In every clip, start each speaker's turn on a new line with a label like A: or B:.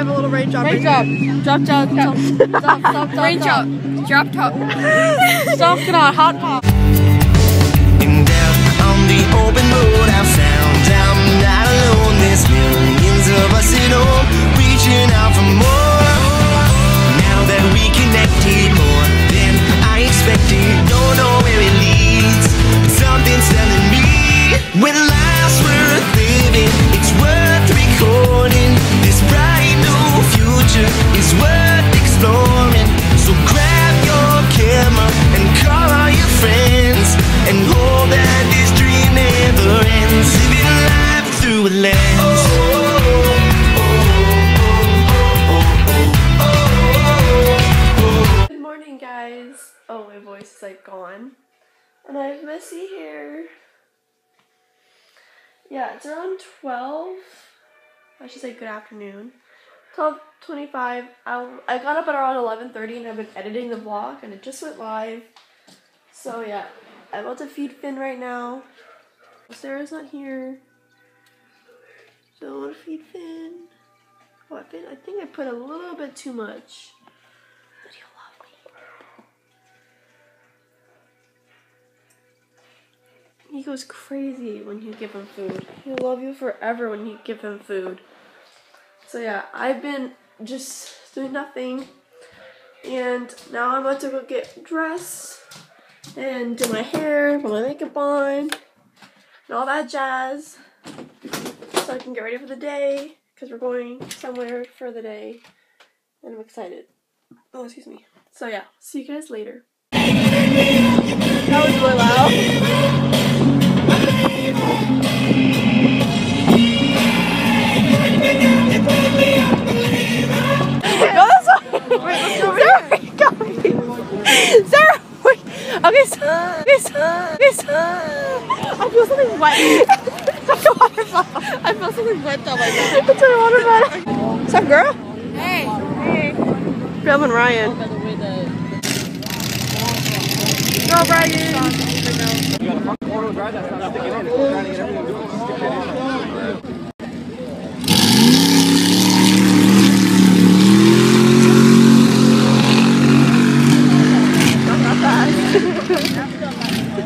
A: have a little raindrop.
B: Raindrop. Drop, drop, drop. Stop, stop, stop.
C: Raindrop. Drop top.
B: Stop, get on. Hot pop.
D: And down on the open road I found I'm not alone There's millions of us at home Reaching out for more Now that we connected more than I expected
A: guys. Oh, my voice is like gone. And I have messy hair. Yeah, it's around 12. I should say good afternoon. 12.25. I, I got up at around 11.30 and I've been editing the vlog and it just went live. So yeah, I'm about to feed Finn right now. Oh, Sarah's not here. I want to feed Finn. Oh, think, I think I put a little bit too much. He goes crazy when you give him food. He'll love you forever when you give him food. So yeah, I've been just doing nothing. And now I'm about to go get dressed and do my hair, put my makeup on, and all that jazz. So I can get ready for the day, because we're going somewhere for the day. And I'm excited. Oh, excuse me. So yeah, see you guys later. That was really loud. Oh, okay, so, okay, so, okay, so. I feel something wet. It's like a waterfall. I feel something wet on my back. It's a waterfall. What's up, girl?
C: Hey.
A: Hey. Filming Ryan. Go, Brian.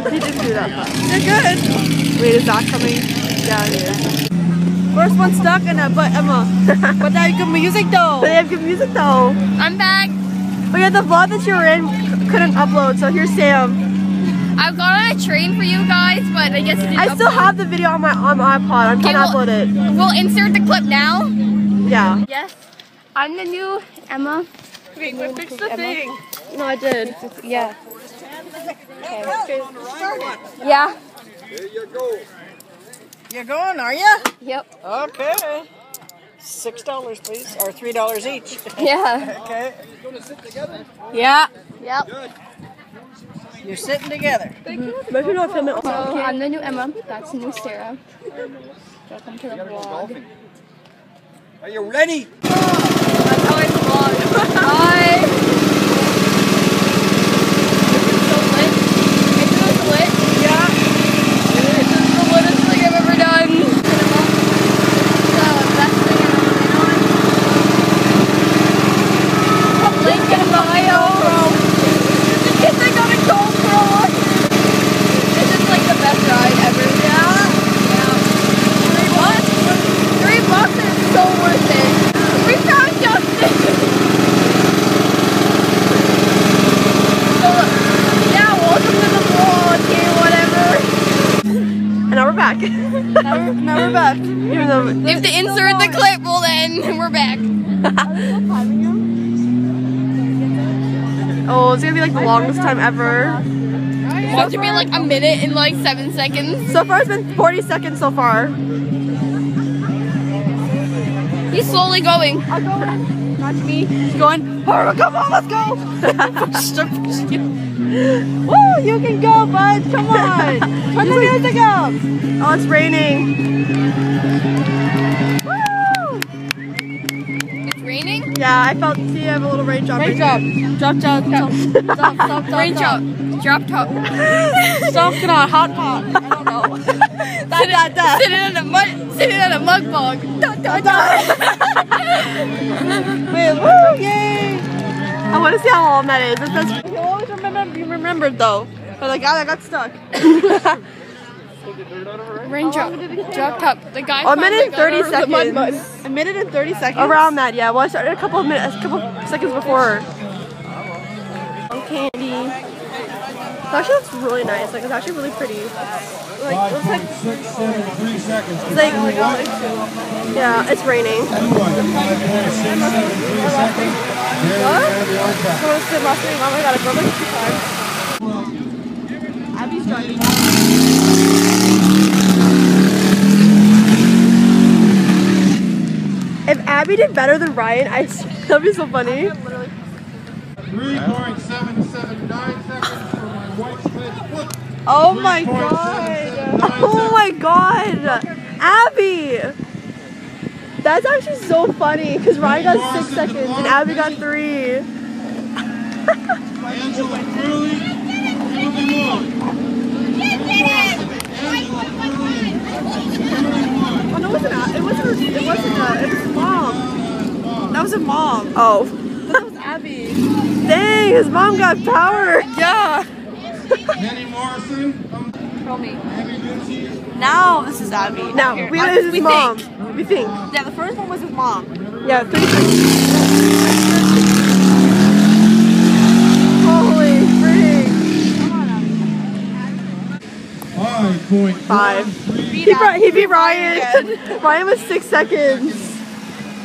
A: He did do that fast. They're good. Wait, is that coming? Yeah, it is. First one stuck and uh, but Emma. but they have good music though. They have good music though.
C: I'm back.
A: But yeah, the vlog that you were in couldn't upload, so here's Sam.
C: I've a train for you guys, but I guess it didn't
A: I still
C: upload.
A: have the video on my on my iPod. I'm trying to
C: Okay, well-
A: upload it.
C: We'll insert the clip now.
A: Yeah.
C: Yes. I'm the new Emma.
A: Wait, fixed the thing. No, I did.
C: Yeah. Yeah. you go.
B: You're going, are you?
C: Yep.
B: Okay. Six dollars, please, or three dollars each.
C: Yeah.
B: Okay.
C: Yeah. Yep.
B: You're sitting together.
A: Maybe not film it.
C: So I'm the new Emma. That's the new Sarah. Welcome to the vlog.
E: Are you ready?
C: That's how I vlog. Bye. so lit. It feels lit. Yeah. This is the littest thing I've ever done. The best thing I've ever been on. Link in bio. Kids, I got a GoPro. This is like the best ride ever. Yeah. Yeah. Three bucks. Three bucks is so worth it. We found Justin. so, yeah, welcome to the vlog. Okay, whatever.
A: And now we're back.
C: Now, now we're back.
A: Even though
C: If they insert the clip, well then we're back.
A: oh, it's gonna be like the longest time ever.
C: Watch it be like a minute and like seven seconds.
A: So far, it's been 40 seconds so far.
C: He's slowly going.
A: Watch me. Going. Oh, come on, let's go. Woo, you can go, bud. Come on. Turn the music up. Oh, it's raining. Woo!
C: It's raining.
A: Yeah, I felt. See, I have a little raindrop. right
B: Raindrop.
A: here.
B: Drop, drop, drop. Stop, stop, stop.
C: Raindrop. Drop top.
B: Stop, get on. Hot pot. I don't know.
A: Da, da, da.
C: Sitting in a mud. Sitting in a mug bog. Da, da, da.
A: Wait, woo, yay! I want to see how long that is. If that's, you always remember, be remembered though. But the guy that got stuck.
C: Raindrop. Dropped up. The guy.
A: A minute and
C: finally
A: 30
C: got out of the mud mud.
A: seconds. A minute and 30 seconds? Around that, yeah. Well, I started a couple of minutes, a couple of seconds before. It actually looks really nice. Like, it's actually really pretty. Like, it looks like, it's like, yeah, it's raining. Oh I times. Abby's driving. If Abby did better than Ryan, I'd that'd be so funny.
F: Three point seven seven nine seconds for my white split foot.
A: Oh my god! Oh my god! Abby! That's actually so funny because Ryan got six seconds and Abby got three.
F: Angela Curley, Curley one.
A: Oh no, it wasn't. A- It wasn't. It wasn't. A, it was mom. That was a mom. Oh. that was Abby. Dang, his mom got power. Yeah.
F: Penny Morrison, um,
C: me.
F: Abby
A: Now this is Abby. Now we this is
C: we
A: his mom. We think.
C: Yeah, the first one was his mom.
A: Yeah, three seconds. Holy frig.
F: five point
A: Five. He, brought, he beat Ryan. Ryan was six seconds.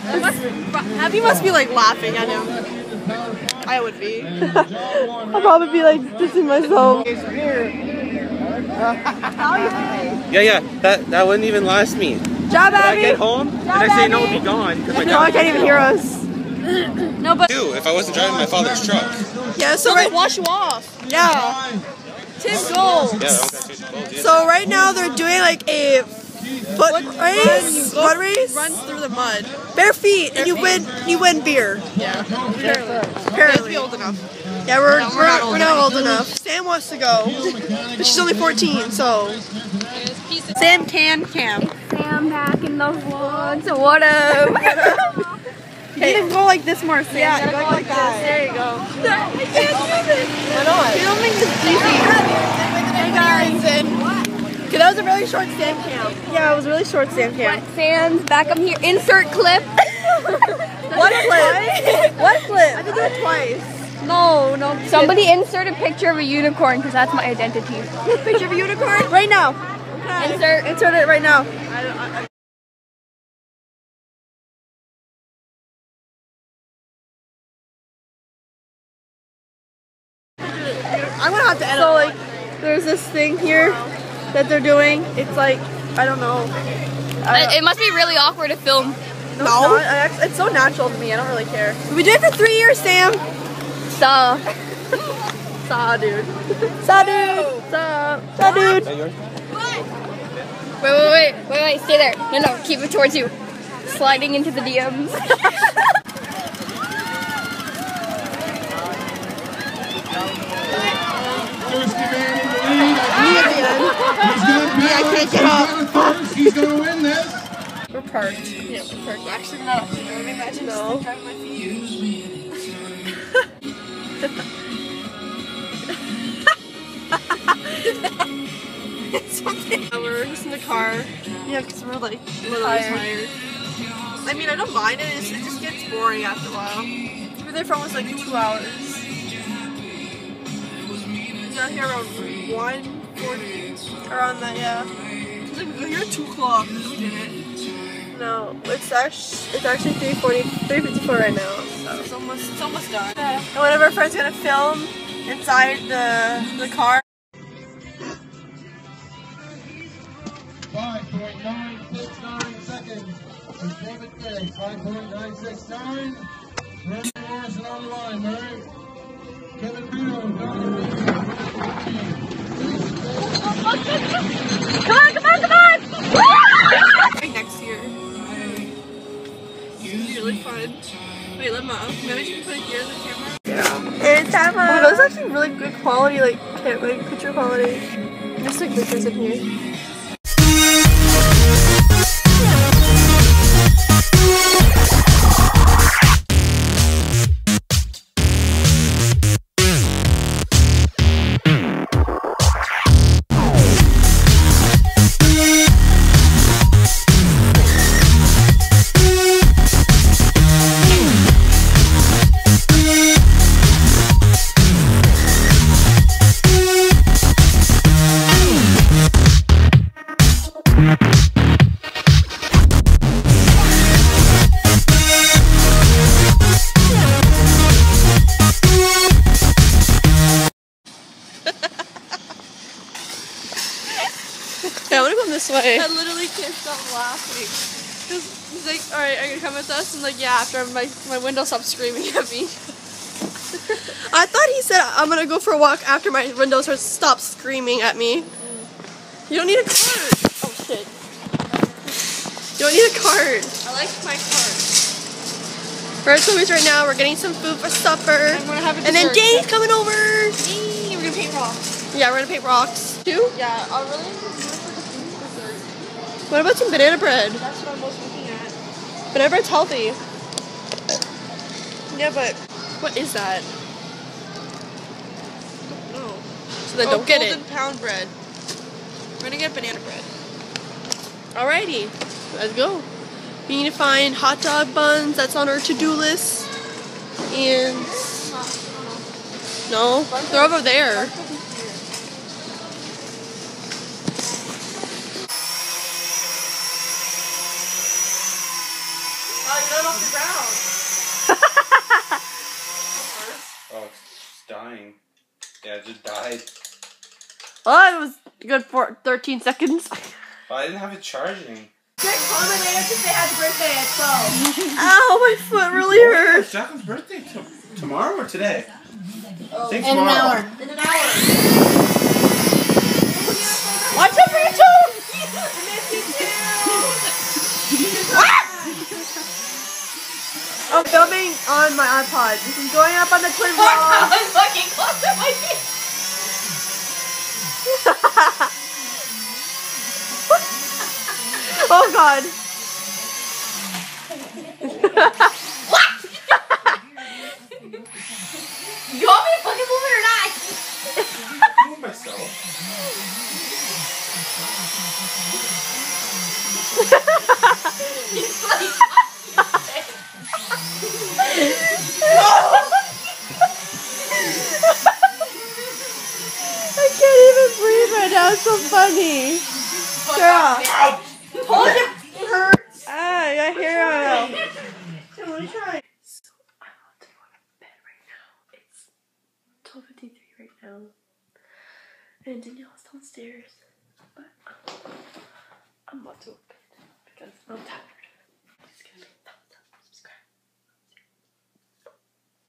B: Abby must be like laughing at him. I would be.
A: I'd probably be like dissing myself.
G: Oh, yeah, yeah, that that wouldn't even last me.
A: Job,
G: When I get home, the next thing you know, it'll be gone. 'cause my
A: No, I can't even hear us.
C: No, but
G: do if I wasn't driving my father's truck.
A: Yeah, so
B: So
A: right,
B: they wash you off.
A: yeah. Tim Gold.
G: Yeah, I don't got two gold, yeah.
A: So right now they're doing like a foot race,
B: Go-
A: mud race,
B: Runs through the mud.
A: bare feet, and you win. You win beer.
B: Yeah.
A: Apparently.
B: Be old enough.
A: Yeah, we're,
B: No,
A: we're,
B: we're not
A: we're
B: old
A: not
B: enough.
A: old enough. Sam wants to go, but she's only 14, so.
B: Sam can cam.
C: Sam back in the vlogs. What up?
A: You can go like this more, Sam. Yeah, go like, that.
C: there you go.
A: I can't do this. Why not? Filming is easy. Hey guys. Okay, that was a really short Sam cam. Yeah, it was a really short Sam cam.
C: Sam's back. I'm here. Insert clip.
A: What clip? what clip? I did it twice.
C: No, no. Somebody insert a picture of a unicorn because that's my identity.
A: Picture of a unicorn? Right now.
C: Insert.
A: Insert it right now. I'm gonna have to edit. So like, there's this thing here that they're doing. It's like, I don't know.
C: It, it must be really awkward to film.
A: No, It's, not. It's so natural to me. I don't really care. We did it for three years, Sam.
C: So,
A: Saw, dude. Saw, dude. Saw. Saw, dude.
G: Is
C: wait, wait, wait, wait, wait. Stay there. No, no. Keep it towards you. Sliding into the DMs.
F: First man in the lead. He's first. He's gonna win this.
A: We're parked.
B: Yeah, perfect. Actually, no. Imagine
A: No.
B: driving my feet.
A: We're just in the car. Yeah, because we're like tired.
B: tired. I mean, I don't mind it. It's, it just gets boring after a while.
A: We were there for almost like two hours. We got here around 1.40. Around that, yeah.
B: It's like, we here at 2 o'clock. We did it.
A: No, it's actually it's actually 3:40, 3:54 right now. So.
B: It's almost, it's almost done.
A: And one of our friends gonna film inside the the car.
F: Five point nine six nine seconds. For David Day. Five point nine six nine. Randy Morrison on the line, Murray. Kevin Bruno, Donnie
A: picture quality. Just like pictures in here. I literally can't stop laughing. Cause he's like, all right, are you gonna come with us? And like, yeah. After my my window stopped screaming at me. I thought he said I'm gonna go for a walk after my window starts stops screaming at me. You don't need a cart. Oh shit. You don't need a cart.
B: I like my cart.
A: We're at right now. We're getting some food for supper.
B: I'm gonna have a
A: And then. Danny's coming over.
B: Yay, we're gonna paint rocks.
A: Yeah, we're gonna paint rocks. Two?
B: Yeah, I really need to do it for the dessert.
A: What about some banana bread?
B: That's what I'm most looking at.
A: Banana bread's healthy. Yeah, but what is that?
B: Oh.
A: So then oh, don't get it.
B: golden pound bread. We're gonna get banana bread.
A: Alrighty, let's go. We need to find hot dog buns. That's on our to-do list. And no, they're over there.
G: Oh, it's dying. Yeah, it just died.
A: Oh, it was good for 13 seconds.
G: But I didn't have it charging.
A: Ow, my foot really hurts.
G: Jacqueline's birthday t- tomorrow or today? I think
B: In an hour. In an hour.
A: I'm filming on my iPod. This is going up on the Twin vlog.
B: was fucking close to my
A: oh god.
B: You want me to fucking move it or not?
G: Move myself.
B: He's like,
A: I can't even breathe right now. It's so funny. Sarah.
B: hold it.
A: hurts. Ah, I got hair on.
H: So I'm about to go to bed right now. It's 12.53 right now. And Danielle's downstairs. But I'm about to go to bed because I'm tired.